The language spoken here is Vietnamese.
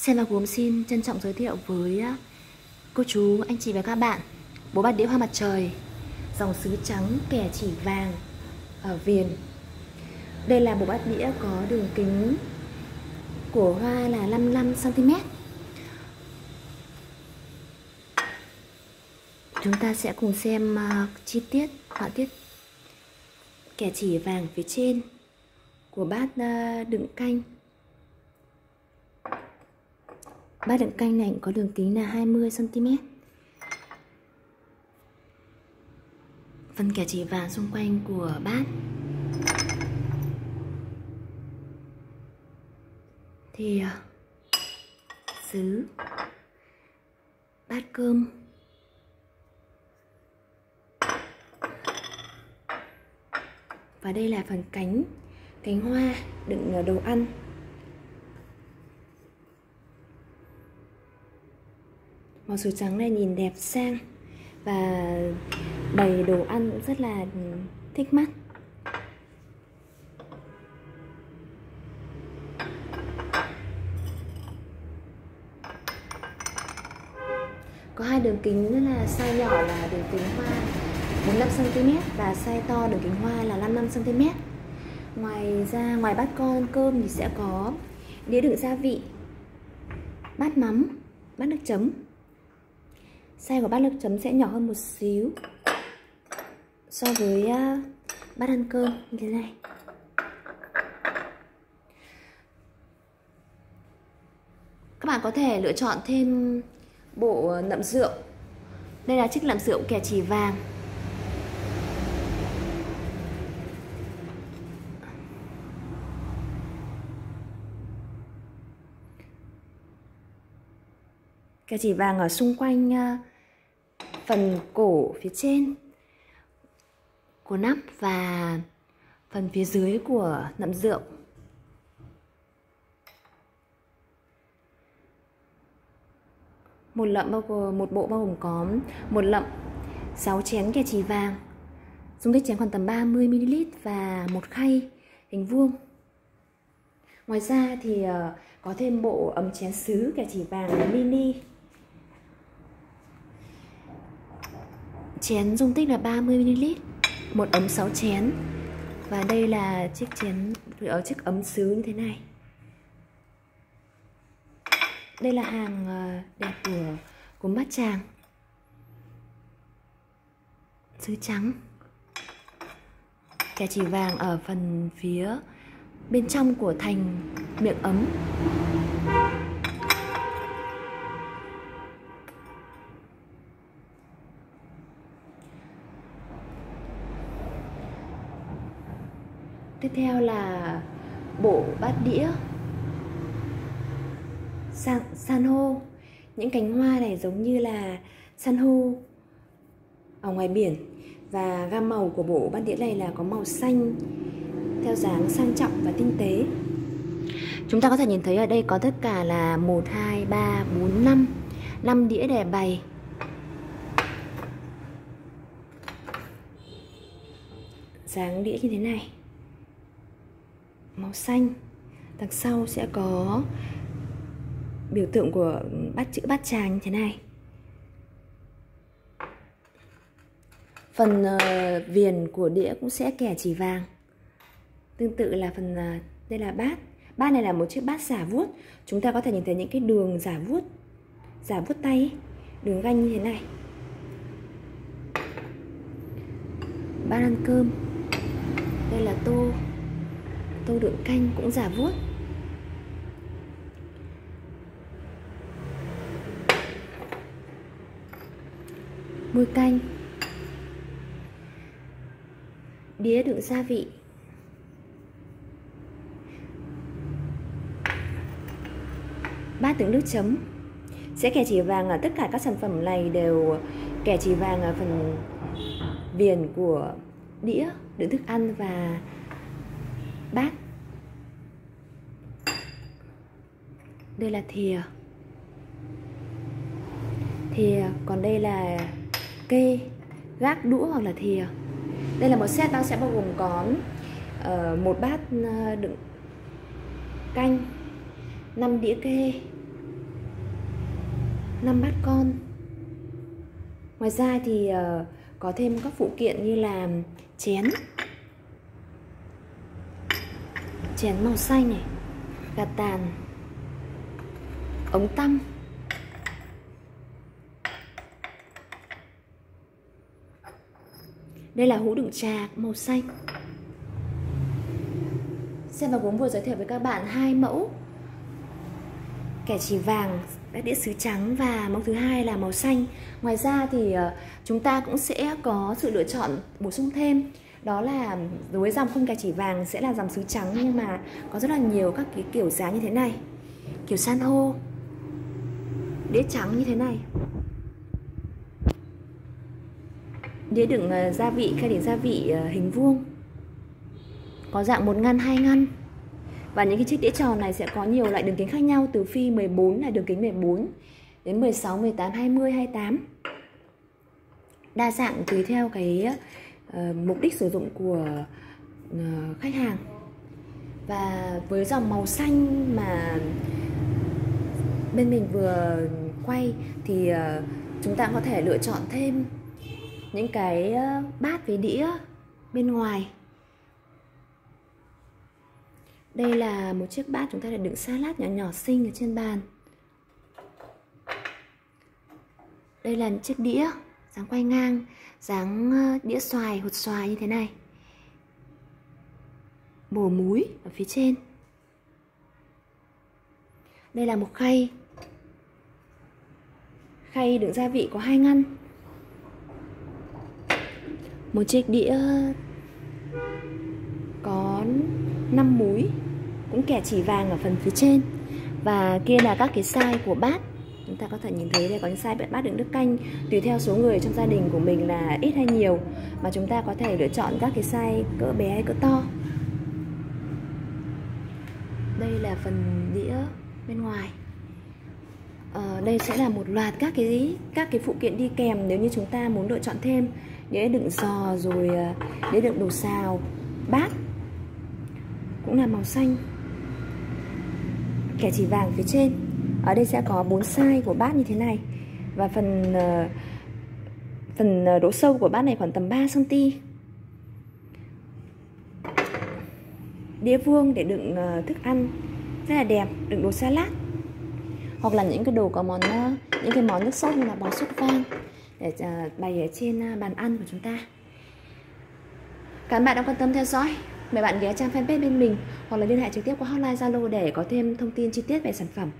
Xem và Gốm xin trân trọng giới thiệu với cô chú, anh chị và các bạn. Bố bát đĩa hoa mặt trời Dòng sứ trắng kẻ chỉ vàng ở viền. Đây là bộ bát đĩa có đường kính của hoa là 55cm Chúng ta sẽ cùng xem uh, chi tiết, họa tiết kẻ chỉ vàng phía trên của bát uh, đựng canh. Bát đựng canh này có đường kính là 20cm Phần kẻ chỉ vàng xung quanh của bát. Thì à, Sứ Bát cơm. Và đây là phần cánh Cánh hoa đựng đồ ăn. Màu sủi trắng này nhìn đẹp sang Và bày đồ ăn cũng rất là thích mắt. Có hai đường kính rất là size nhỏ là đường kính hoa 45cm và size to đường kính hoa là 55cm Ngoài ra, ngoài bát con cơm thì sẽ có đĩa đựng gia vị Bát mắm, bát nước chấm. Size của bát nước chấm sẽ nhỏ hơn một xíu So với uh, bát ăn cơm như thế này. Các bạn có thể lựa chọn thêm bộ nậm rượu. Đây là chiếc nậm rượu kẻ chỉ vàng. Kẻ chỉ vàng ở xung quanh uh, phần cổ phía trên của nắp và phần phía dưới của nậm rượu. Một lậm bao gồm, một bộ bao gồm có một lậm 6 chén kẻ trì vàng, dung tích chén khoảng tầm 30 ml và một khay hình vuông. Ngoài ra thì ờ, có thêm bộ ấm chén sứ kẻ chỉ vàng mini chén dung tích là 30ml một ấm 6 chén. Và đây là chiếc chén ở chiếc ấm sứ như thế này. Đây là hàng ờ, đẹp của của bát tràng. Sứ trắng. Kẻ chỉ vàng ở phần phía bên trong của thành miệng ấm. Tiếp theo là bộ bát đĩa. San, san hô. Những cánh hoa này giống như là san hô ở ngoài biển. Và gam màu của bộ bát đĩa này là có màu xanh theo dáng sang trọng và tinh tế. Chúng ta có thể nhìn thấy ở đây có tất cả là 1, 2, 3, 4, 5 5 đĩa để bày. Dáng đĩa như thế này màu xanh. Đằng sau sẽ có biểu tượng của bát chữ bát tràng như thế này. Phần uh, viền của đĩa cũng sẽ kẻ chỉ vàng. Tương tự là phần uh, đây là bát. Bát này là một chiếc bát giả vuốt. Chúng ta có thể nhìn thấy những cái đường giả vuốt giả vuốt tay đường ganh như thế này. Bát ăn cơm. Đây là tô tô đựng canh cũng giả vuốt. Môi canh. Đĩa đựng gia vị. Bát đựng nước chấm. Sẽ kẻ chỉ vàng ở tất cả các sản phẩm này đều kẻ chỉ vàng ở phần viền của đĩa, đựng thức ăn và bát. Đây là thìa. Thìa còn đây là kê gác đũa hoặc là thìa. Đây là một set nó sẽ bao gồm có uh, một bát ờ, đựng canh 5 đĩa kê 5 bát con. Ngoài ra thì uh, có thêm các phụ kiện như là chén. Chén màu xanh này gạt tàn ống tăm đây là hũ đựng trà, màu xanh. Xem và gốm vừa giới thiệu với các bạn hai mẫu. Kẻ chỉ vàng đĩa sứ trắng và mẫu thứ hai là màu xanh. Ngoài ra thì ờ, chúng ta cũng sẽ có sự lựa chọn bổ sung thêm. Đó là đối với dòng không kẻ chỉ vàng sẽ là dòng sứ trắng nhưng mà có rất là nhiều các cái kiểu dáng như thế này. Kiểu san hô đĩa trắng như thế này. Đĩa đựng ờ, gia vị khay để gia vị ờ, hình vuông. Có dạng một ngăn hai ngăn. Và những cái chiếc đĩa tròn này sẽ có nhiều loại đường kính khác nhau từ phi 14 là đường kính 14 đến 16, 18, 20, 28 đa dạng tùy theo cái uh, mục đích sử dụng của uh, khách hàng. Và với dòng màu xanh mà bên mình vừa quay thì ờ, chúng ta có thể lựa chọn thêm những cái ờ, bát với đĩa bên ngoài. Đây là một chiếc bát chúng ta đã đựng salad nhỏ nhỏ xinh ở trên bàn. Đây là chiếc đĩa dáng quay ngang, dáng ờ, đĩa xoài, hột xoài như thế này. Bổ múi ở phía trên. Đây là một khay khay đựng gia vị có hai ngăn. Một chiếc đĩa có 5 múi, cũng kẻ chỉ vàng ở phần phía trên. Và kia là các cái size của bát. Chúng ta có thể nhìn thấy đây có những size bát đựng nước canh. Tùy theo số người trong gia đình của mình là ít hay nhiều. Mà chúng ta có thể lựa chọn các cái size cỡ bé hay cỡ to. Đây là phần đĩa bên ngoài. Ờ, đây sẽ là một loạt các cái các cái phụ kiện đi kèm nếu như chúng ta muốn lựa chọn thêm. Đĩa đựng giò rồi ờ, đĩa đựng đồ xào bát cũng là màu xanh. Kẻ chỉ vàng phía trên. Ở đây sẽ có bốn size của bát như thế này. Và phần uh, phần độ sâu của bát này khoảng tầm 3 cm đĩa vuông để đựng thức ăn rất là đẹp đựng đồ salad hoặc là những cái đồ có món ờ, những cái món nước sốt như là bò sốt vang để ờ, bày ở trên ờ, bàn ăn của chúng ta các bạn đã quan tâm theo dõi, Mời bạn ghé trang fanpage bên mình hoặc là liên hệ trực tiếp qua hotline Zalo để có thêm thông tin chi tiết về sản phẩm.